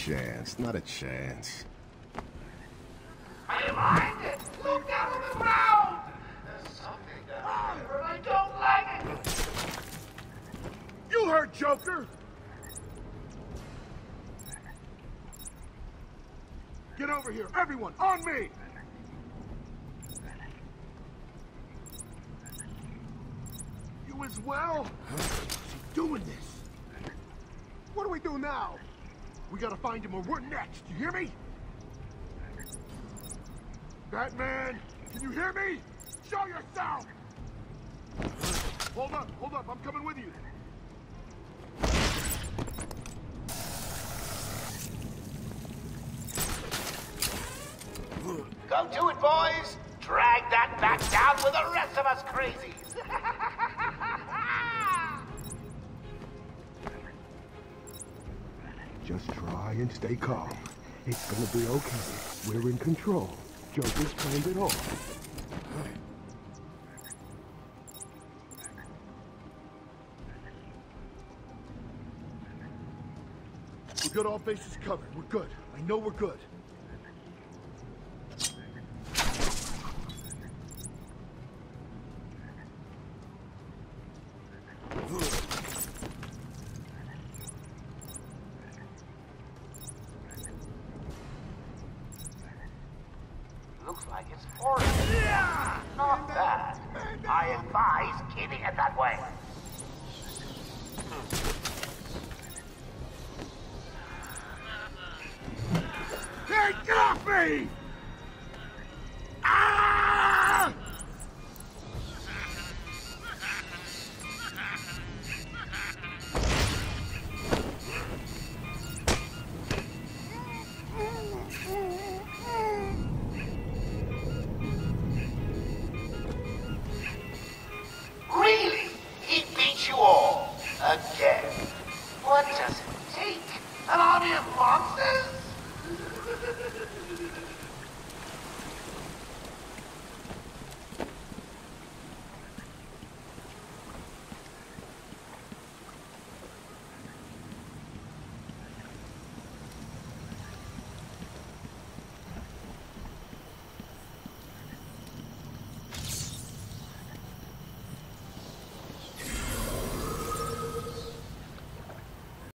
chance, not a chance. I mind it! Look down on the ground! There's something there, and I don't like it! You heard Joker! Get over here, everyone, on me! You as well? What's he doing this? What do we do now? We gotta find him or we're next, you hear me? Batman, can you hear me? Show yourself! Hold up, hold up, I'm coming with you. Go to it, boys! Drag that back down with the rest of us crazies! Just try and stay calm. It's gonna be okay. We're in control. Joker's planned it all. We got all bases covered. We're good. I know we're good. Looks like it's forest. Not bad. I advise keeping it that way. Hey, get off me! Bye.